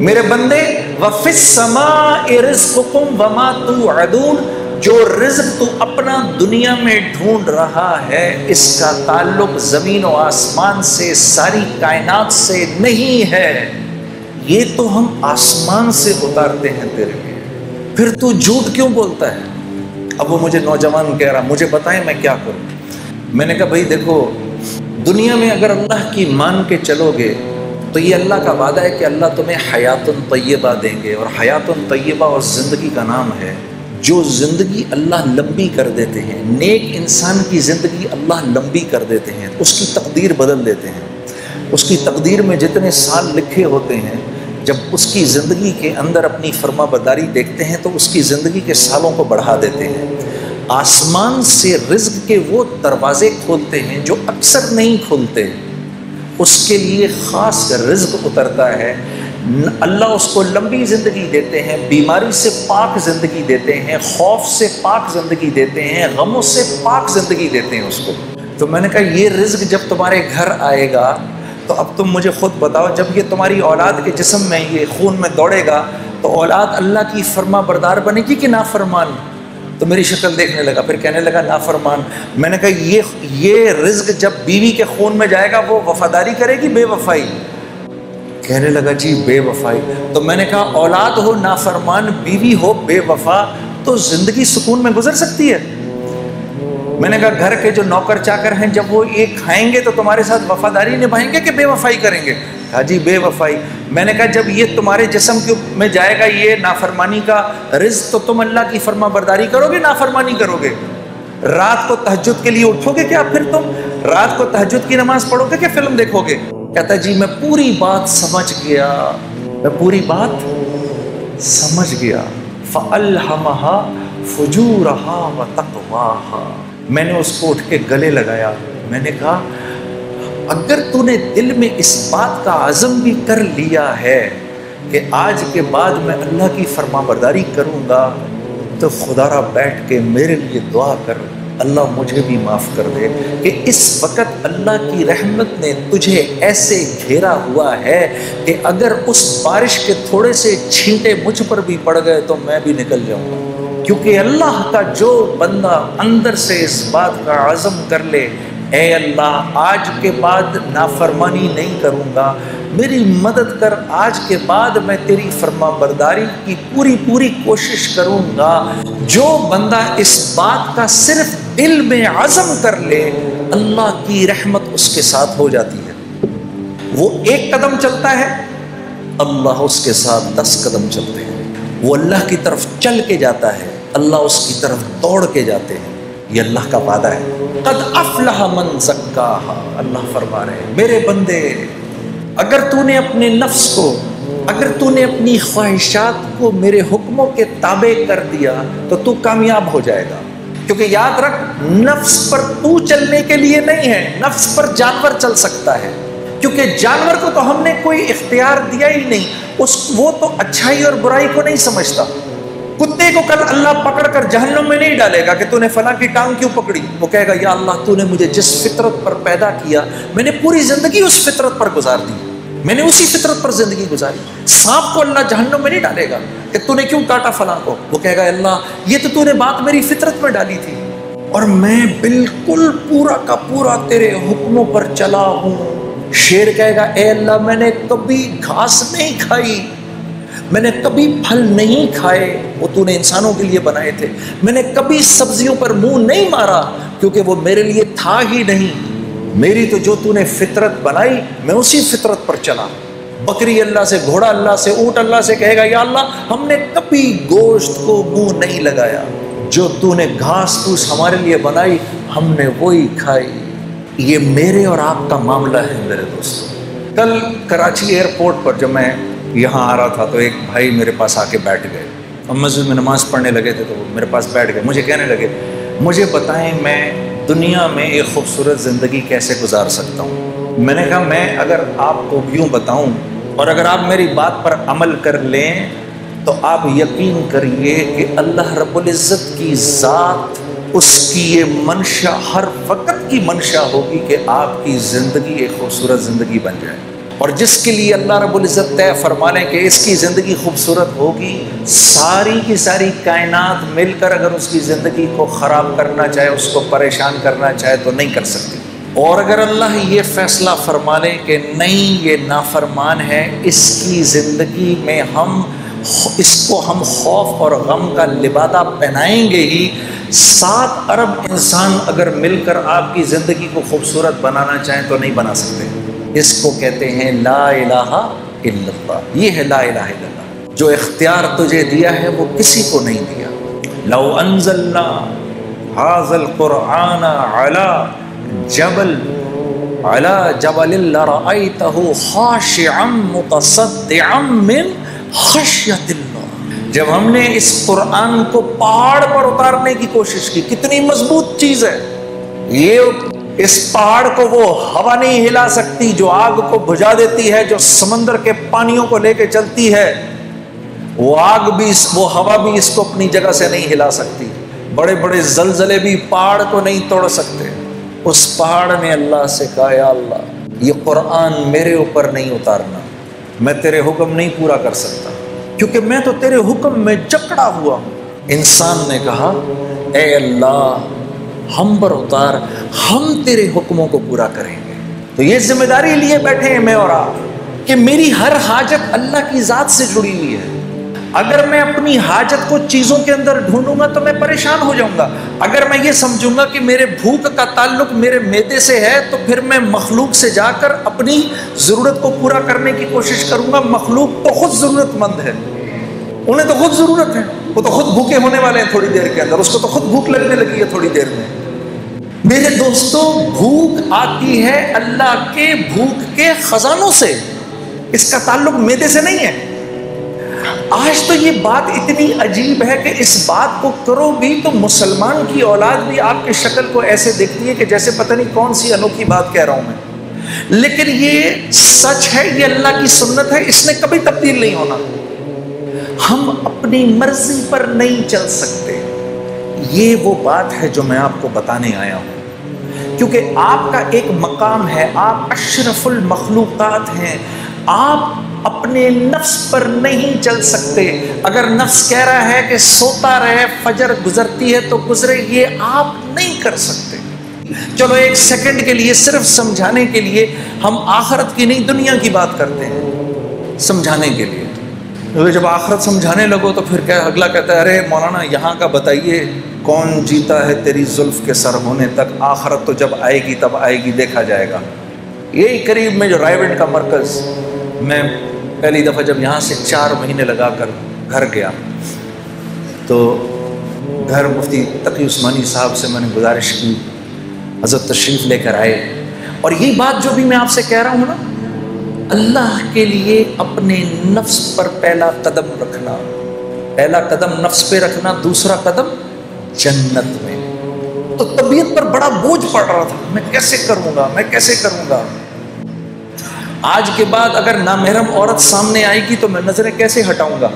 मेरे बंदे जो रिज्क तू अपना दुनिया में ढूंढ रहा है, इसका ताल्लुक ज़मीन और आसमान से, सारी कायनात से नहीं है। ये तो हम आसमान से उतारते हैं तेरे लिए। फिर तू झूठ क्यों बोलता है? अब वो मुझे नौजवान कह रहा, मुझे बताएँ मैं क्या करूँ? मैंने कहा, भाई देखो, दुनिया में अगर अल्लाह की मान के चलोगे तो ये अल्लाह का वादा है कि अल्लाह तुम्हें हयातुन तय्यबा देंगे और हयातुन तय्यबा और ज़िंदगी का नाम है, जो ज़िंदगी अल्लाह लंबी कर देते हैं, नेक इंसान की ज़िंदगी अल्लाह लंबी कर देते हैं, उसकी तकदीर बदल देते हैं। उसकी तकदीर में जितने साल लिखे होते हैं, जब उसकी ज़िंदगी के अंदर अपनी फर्मा बदारी देखते हैं तो उसकी ज़िंदगी के सालों को बढ़ा देते हैं। आसमान से रिज्क के वो दरवाज़े खोलते हैं जो अक्सर नहीं खुलते। उसके लिए ख़ास रिज्क उतरता है। अल्लाह उसको लंबी ज़िंदगी देते हैं, बीमारी से पाक ज़िंदगी देते हैं, खौफ से पाक ज़िंदगी देते हैं, गमों से पाक ज़िंदगी देते हैं उसको। तो मैंने कहा, ये रिज्क जब तुम्हारे घर आएगा तो अब तुम मुझे खुद बताओ, जब ये तुम्हारी औलाद के जिसम में ये खून में दौड़ेगा तो औलाद अल्लाह की फर्मा बरदार बनेगी कि नाफरमान? तो मेरी शक्ल देखने लगा, फिर कहने लगा, नाफरमान। मैंने कहा, ये ये रिज्क जब बीवी के खून में जाएगा, वो वफादारी करेगी, बेवफाई? कहने लगा, जी, बेवफाई। तो मैंने कहा, औलाद हो, नाफरमान, बीवी हो, बेवफा तो ज़िंदगी सुकून में गुजर सकती है? मैंने कहा, घर के जो नौकर चाकर हैं, जब वो ये खाएँगे तो तुम्हारे साथ वफादारी निभाएँगे कि बेवफाई करेंगे? हाँ जी बेवफाई। मैंने कहा, जब ये तुम्हारे जिसम के में जाएगा, ये नाफरमानी का रिज तो तुम अल्लाह की फर्मा बरदारी करोगे, नाफरमानी करोगे? रात को तहजद के लिए उठोगे क्या फिर तुम? रात को तहजद की नमाज़ पढ़ोगे क्या फ़िल्म देखोगे? कहता जी, मैं पूरी बात समझ गया। मैं पूरी बात समझ गया। फ़अल्हमहा फजूरहा मैंने उसको उठ के गले लगाया। मैंने कहा अगर तूने दिल में इस बात का आज़म भी कर लिया है कि आज के बाद मैं अल्लाह की फर्मा बरदारी करूँगा तो खुदारा बैठ के मेरे लिए दुआ कर, अल्लाह मुझे भी माफ़ कर दे कि इस वक्त अल्लाह की रहमत ने तुझे ऐसे घेरा हुआ है कि अगर उस बारिश के थोड़े से छींटे मुझ पर भी पड़ गए तो मैं भी निकल जाऊँगा। क्योंकि अल्लाह का जो बंदा अंदर से इस बात का आज़म कर ले ए अल्लाह, आज के बाद नाफरमानी नहीं करूँगा। मेरी मदद कर, आज के बाद मैं तेरी फर्मा बरदारी की पूरी पूरी कोशिश करूँगा। जो बंदा इस बात का सिर्फ़ दिल में आज़म कर ले, अल्लाह की रहमत उसके साथ हो जाती है। वो एक कदम चलता है, अल्लाह उसके साथ दस कदम चलते हैं। वो अल्लाह की तरफ़ चल के जाता है, अल्लाह उसकी तरफ़ दौड़ के जाते हैं। ये अल्लाह का वादा है। कद अफलाह मन जक्का अल्लाह फरमा रहे मेरे बंदे, अगर तूने अपने नफ्स को, अगर तूने अपनी ख्वाहिशात को मेरे हुक्मों के ताबे कर दिया तो तू कामयाब हो जाएगा। क्योंकि याद रख, नफ्स पर तू चलने के लिए नहीं है, नफ्स पर जानवर चल सकता है। क्योंकि जानवर को तो हमने कोई इख्तियार दिया ही नहीं, उस, वो तो अच्छाई और बुराई को नहीं समझता। कुत्ते को कल अल्लाह पकड़ कर जहन्नम में नहीं डालेगा कि तूने फला की टांग क्यों पकड़ी? वो कहेगा, या अल्लाह, तूने मुझे जिस फितरत पर पैदा किया, मैंने पूरी ज़िंदगी उस फितरत पर गुजार दी। मैंने उसी फितरत पर ज़िंदगी गुजारी। सांप को अल्लाह जहन्नम में नहीं डालेगा कि तूने क्यों काटा फला को? वो कहेगा, अल्लाह, ये तो तूने बात मेरी फितरत में डाली थी और मैं बिल्कुल पूरा का पूरा तेरे हुक्मों पर चला हूँ। शेर कहेगा, ए अल्लाह, मैंने कभी घास नहीं खाई मैंने कभी फल नहीं खाए, वो तूने इंसानों के लिए बनाए थे। मैंने कभी सब्जियों पर मुँह नहीं मारा, क्योंकि वो मेरे लिए था ही नहीं। मेरी तो जो तूने फितरत बनाई, मैं उसी फितरत पर चला। बकरी अल्लाह से, घोड़ा अल्लाह से, ऊँट अल्लाह से कहेगा, या अल्लाह, हमने कभी गोश्त को मुँह नहीं लगाया। जो तूने घास फूस हमारे लिए बनाई, हमने वही खाई। ये मेरे और आपका मामला है मेरे दोस्त। कल कराची एयरपोर्ट पर जब मैं यहाँ आ रहा था तो एक भाई मेरे पास आके बैठ गए। और मस्जिद में नमाज़ पढ़ने लगे थे तो मेरे पास बैठ गए। मुझे कहने लगे, मुझे बताएँ मैं दुनिया में एक खूबसूरत ज़िंदगी कैसे गुजार सकता हूँ? मैंने कहा, मैं अगर आपको यूँ बताऊँ और अगर आप मेरी बात पर अमल कर लें तो आप यकीन करिए कि अल्लाह रब्ज़त की ज़ात, उसकी ये मंशा, हर वक्त की मंशा होगी कि आपकी ज़िंदगी एक खूबसूरत ज़िंदगी बन जाए। और जिसके लिए अल्लाह रब्बुल इज़्ज़त तय फरमा लें कि इसकी ज़िंदगी खूबसूरत होगी, सारी की सारी कायनात मिलकर अगर उसकी ज़िंदगी को ख़राब करना चाहे, उसको परेशान करना चाहे तो नहीं कर सकती। और अगर अल्लाह ये फ़ैसला फरमा ले कि नहीं, ये नाफरमान है, इसकी ज़िंदगी में हम, इसको हम खौफ और गम का लिबादा पहनाएँगे ही, सात अरब इंसान अगर मिलकर आपकी ज़िंदगी को खूबसूरत बनाना चाहें तो नहीं बना सकते। इसको कहते हैं ला इलाहा इल्लल्लाह। ये है ला इलाहा इल्लल्लाह। जो इख्तियार तुझे दिया है, वो किसी को नहीं दिया। लो अनजल्ला हाजल कुरान अला जबल अला जबल जब हमने इस कुरान को पहाड़ पर उतारने की कोशिश की, कितनी मज़बूत चीज़ है। ये इस पहाड़ को वो हवा नहीं हिला सकती, जो आग को बुझा देती है, जो समंदर के पानियों को लेके चलती है, वो आग भी वो हवा भी इसको अपनी जगह से नहीं हिला सकती। बड़े बड़े जलजले भी पहाड़ को नहीं तोड़ सकते। उस पहाड़ ने अल्लाह से कहा, या अल्लाह, ये कुरान मेरे ऊपर नहीं उतारना। मैं तेरे हुक्म नहीं पूरा कर सकता। क्योंकि मैं तो तेरे हुक्म में जकड़ा हुआ हूँ। इंसान ने कहा, ए अल्लाह हम पर उतार, हम तेरे हुक्मों को पूरा करेंगे। तो ये ज़िम्मेदारी लिए बैठे हैं मैं और आप, कि मेरी हर हाजत अल्लाह की ज़ात से जुड़ी हुई है। अगर मैं अपनी हाजत को चीज़ों के अंदर ढूंढूँगा तो मैं परेशान हो जाऊँगा। अगर मैं ये समझूँगा कि मेरे भूख का ताल्लुक मेरे मेदे से है तो फिर मैं मखलूक से जाकर अपनी ज़रूरत को पूरा करने की कोशिश करूँगा। मखलूक तो खुद ज़रूरतमंद है। उन्हें तो खुद ज़रूरत है। वो तो खुद भूखे होने वाले हैं थोड़ी देर के अंदर। उसको तो खुद भूख लगने लगी है थोड़ी देर में। मेरे दोस्तों, भूख आती है अल्लाह के भूख के खजानों से। इसका ताल्लुक मैदे से नहीं है। आज तो ये बात इतनी अजीब है कि इस बात को करो भी तो मुसलमान की औलाद भी आपकी शक्ल को ऐसे देखती है कि जैसे पता नहीं कौन सी अनोखी बात कह रहा हूँ मैं। लेकिन ये सच है, ये अल्लाह की सुन्नत है इसने कभी तब्दील नहीं होना। हम अपनी मर्ज़ी पर नहीं चल सकते। ये वो बात है जो मैं आपको बताने आया हूँ। क्योंकि आपका एक मकाम है, आप अशरफुल मखलूक़ात हैं। आप अपने नफ्स पर नहीं चल सकते। अगर नफ्स कह रहा है कि सोता रहे, फजर गुजरती है तो गुजरे, ये आप नहीं कर सकते। चलो एक सेकंड के लिए, सिर्फ़ समझाने के लिए, हम आखरत की नहीं, दुनिया की बात करते हैं, समझाने के लिए। जब आखरत समझाने लगो तो फिर क्या अगला कहता है, अरे मौलाना, यहाँ का बताइए कौन जीता है तेरी जुल्फ के सर होने तक? आखरत तो जब आएगी, तब आएगी, देखा जाएगा। यही करीब में जो रायवेंट का मरकज़। मैं पहली दफ़ा जब यहाँ से चार महीने लगा कर घर गया तो घर मुफ्ती तकी उस्मानी साहब से मैंने गुजारिश की, हज़रत तशरीफ़ लेकर आए। और ये बात जो भी मैं आपसे कह रहा हूँ ना, अल्लाह के लिए अपने नफ्स पर पहला कदम रखना, पहला कदम नफ्स पे रखना, दूसरा कदम जन्नत में। तो तबीयत पर बड़ा बोझ पड़ रहा था। मैं कैसे करूँगा? मैं कैसे करूँगा? आज के बाद अगर नामहरम औरत सामने आएगी तो मैं नज़रें कैसे हटाऊँगा?